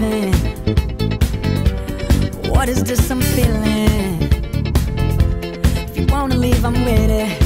living? What is this I'm feeling? If you wanna leave, I'm with it.